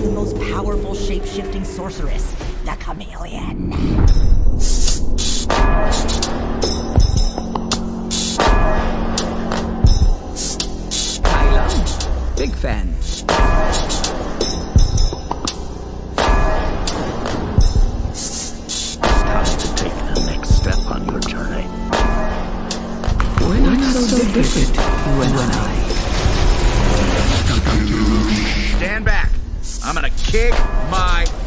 The most powerful shape-shifting sorceress, the chameleon. Kyla, big fan. It's time to take the gonna kick my.